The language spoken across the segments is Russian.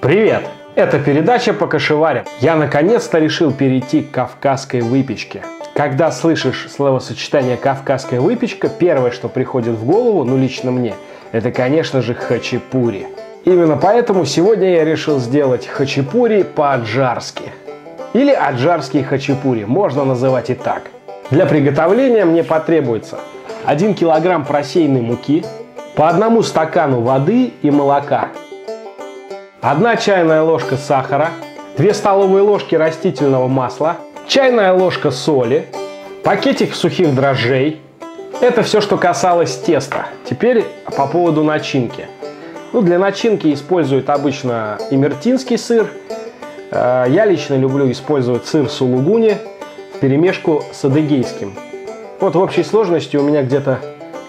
Привет! Это передача по кашеварям. Я наконец-то решил перейти к кавказской выпечке. Когда слышишь словосочетание «кавказская выпечка», первое, что приходит в голову, ну лично мне, это, конечно же, хачапури. Именно поэтому сегодня я решил сделать хачапури по-аджарски. Или аджарский хачапури, можно называть и так. Для приготовления мне потребуется 1 килограмм просеянной муки, по одному стакану воды и молока, 1 чайная ложка сахара, 2 столовые ложки растительного масла, чайная ложка соли, пакетик сухих дрожжей. Это все, что касалось теста. Теперь по поводу начинки. Ну, для начинки используют обычно имертинский сыр. Э, я лично люблю использовать сыр сулугуни в перемешку с адыгейским. Вот в общей сложности у меня где-то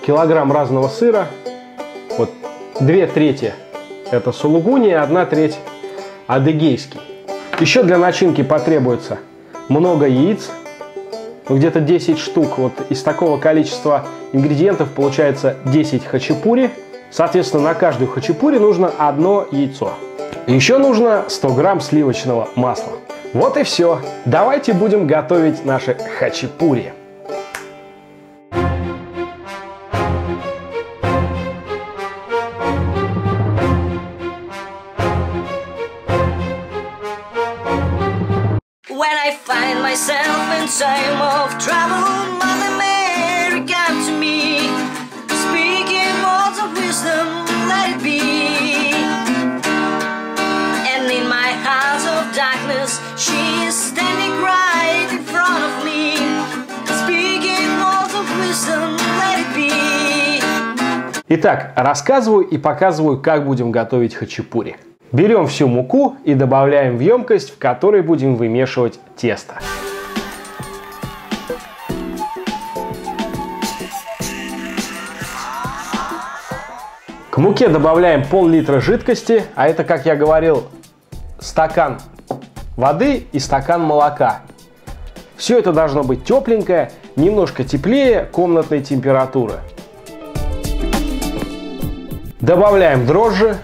килограмм разного сыра. Вот две трети это сулугуни, одна треть адыгейский. Еще для начинки потребуется много яиц, ну, где-то 10 штук. Вот из такого количества ингредиентов получается 10 хачапури. Соответственно, на каждую хачапури нужно одно яйцо. Еще нужно 100 грамм сливочного масла. Вот и все. Давайте будем готовить наши хачапури. Wisdom, standing right in front of me, speaking words of wisdom, let it be. Итак, рассказываю и показываю, как будем готовить хачапури. Берем всю муку и добавляем в емкость, в которой будем вымешивать тесто. К муке добавляем пол-литра жидкости, а это, как я говорил, стакан воды и стакан молока. Все это должно быть тепленькое, немножко теплее комнатной температуры. Добавляем дрожжи,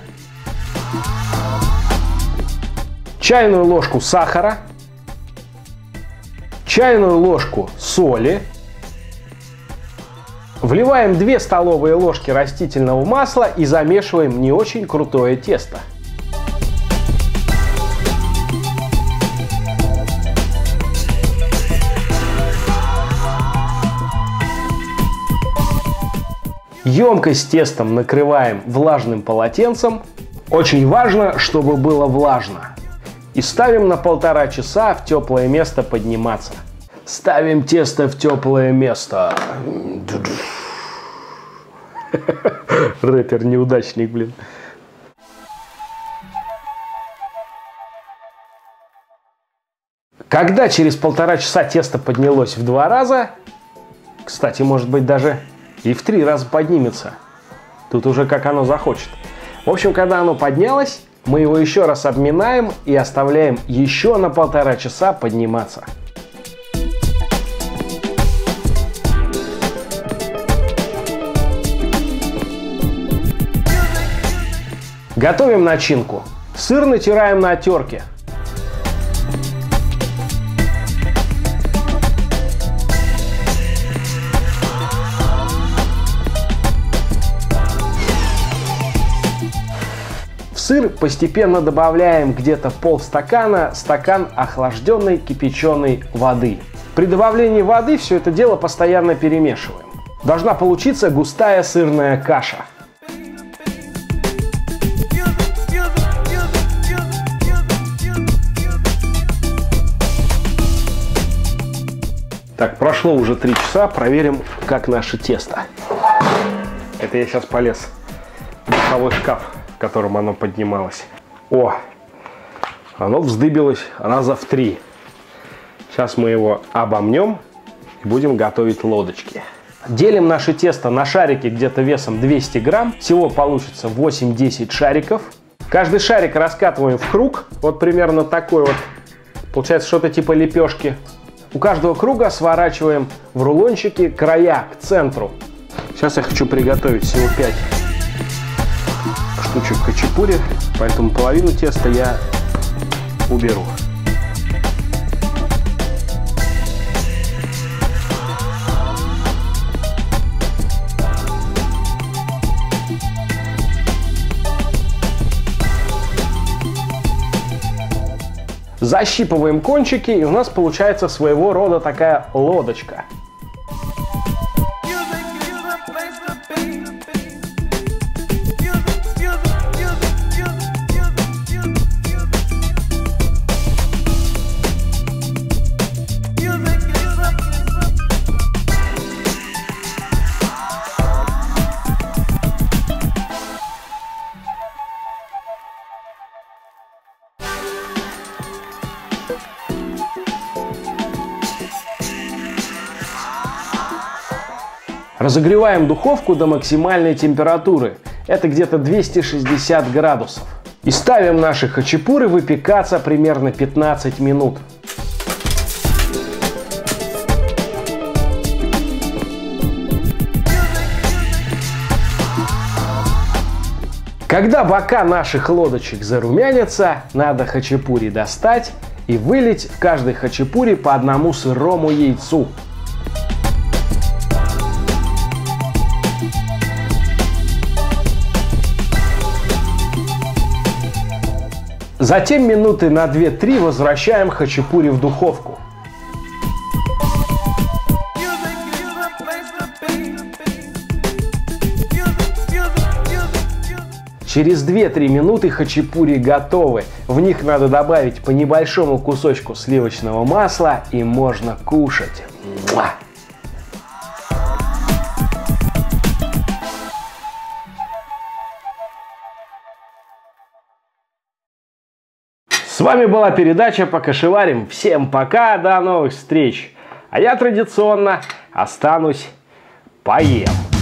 чайную ложку сахара, чайную ложку соли, вливаем 2 столовые ложки растительного масла и замешиваем не очень крутое тесто. Емкость с тестом накрываем влажным полотенцем. Очень важно, чтобы было влажно. И ставим на полтора часа в теплое место подниматься. Ставим тесто в теплое место. Рэпер неудачник, блин. Когда через полтора часа тесто поднялось в два раза, кстати, может быть даже и в три раза поднимется. Тут уже как оно захочет. В общем, когда оно поднялось, мы его еще раз обминаем и оставляем еще на полтора часа подниматься. Готовим начинку. Сыр натираем на терке. Сыр постепенно добавляем где-то полстакана, стакан охлажденной кипяченой воды. При добавлении воды все это дело постоянно перемешиваем. Должна получиться густая сырная каша. Так, прошло уже три часа, проверим, как наше тесто. Это я сейчас полез в духовой шкаф, в котором оно поднималось. О, оно вздыбилось раза в три. Сейчас мы его обомнем и будем готовить лодочки. Делим наше тесто на шарики где-то весом 200 грамм. Всего получится 8-10 шариков. Каждый шарик раскатываем в круг. Вот примерно такой вот. Получается что-то типа лепешки. У каждого круга сворачиваем в рулончики края к центру. Сейчас я хочу приготовить всего 5 штучек хачапури, поэтому половину теста я уберу. Защипываем кончики, и у нас получается своего рода такая лодочка. Разогреваем духовку до максимальной температуры. Это где-то 260 градусов. И ставим наши хачапуры выпекаться примерно 15 минут. Когда бока наших лодочек зарумянятся, надо хачапури достать и вылить в каждой хачапури по одному сырому яйцу. Затем минуты на 2-3 возвращаем хачапури в духовку. Через 2-3 минуты хачапури готовы. В них надо добавить по небольшому кусочку сливочного масла и можно кушать. С вами была передача по кашеварим. Всем пока, до новых встреч. А я традиционно останусь поем.